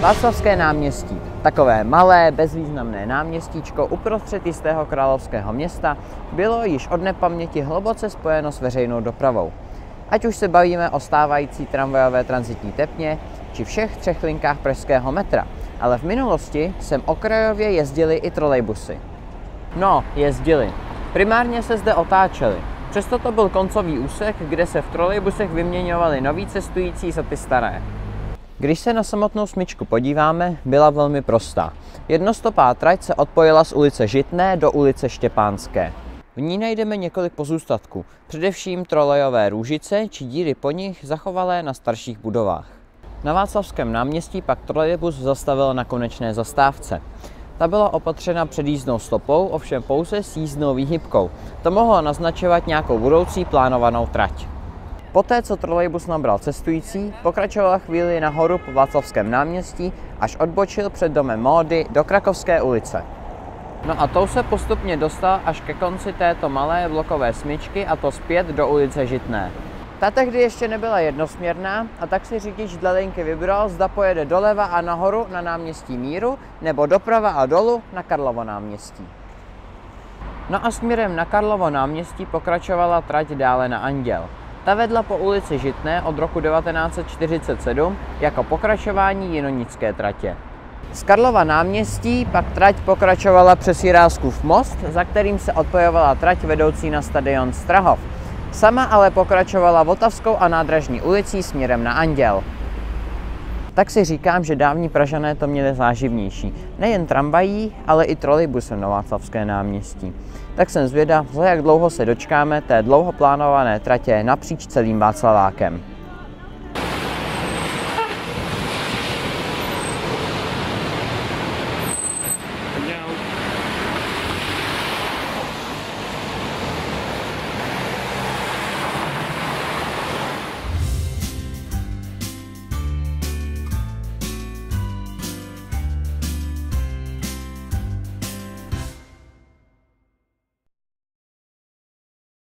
Václavské náměstí, takové malé, bezvýznamné náměstíčko uprostřed jistého královského města, bylo již od nepaměti hluboce spojeno s veřejnou dopravou. Ať už se bavíme o stávající tramvajové transitní tepně, či všech třech linkách pražského metra, ale v minulosti sem okrajově jezdily i trolejbusy. No, jezdili. Primárně se zde otáčeli. Přesto to byl koncový úsek, kde se v trolejbusech vyměňovali noví cestující za ty staré. Když se na samotnou smyčku podíváme, byla velmi prostá. Jednostopá trať se odpojila z ulice Žitné do ulice Štěpánské. V ní najdeme několik pozůstatků, především trolejové růžice či díry po nich zachovalé na starších budovách. Na Václavském náměstí pak trolejbus zastavil na konečné zastávce. Ta byla opatřena předjízdnou stopou, ovšem pouze s jízdnou výhybkou. To mohlo naznačovat nějakou budoucí plánovanou trať. Poté, co trolejbus nabral cestující, pokračovala chvíli nahoru po Václavském náměstí, až odbočil před domem módy do Krakovské ulice. No a tou se postupně dostal až ke konci této malé blokové smyčky a to zpět do ulice Žitné. Ta tehdy ještě nebyla jednosměrná a tak si řidič dle linky vybral, zda pojede doleva a nahoru na náměstí Míru nebo doprava a dolu na Karlovo náměstí. No a směrem na Karlovo náměstí pokračovala trať dále na Anděl. Ta vedla po ulici Žitné od roku 1947 jako pokračování Jinonické tratě. Z Karlova náměstí pak trať pokračovala přes Jiráskův most, za kterým se odpojovala trať vedoucí na stadion Strahov. Sama ale pokračovala Votavskou a nádražní ulicí směrem na Anděl. Tak si říkám, že dávní Pražané to měli záživnější. Nejen tramvají, ale i trolejbusem na Václavské náměstí. Tak jsem zvědav, za jak dlouho se dočkáme té dlouho plánované tratě napříč celým Václavákem.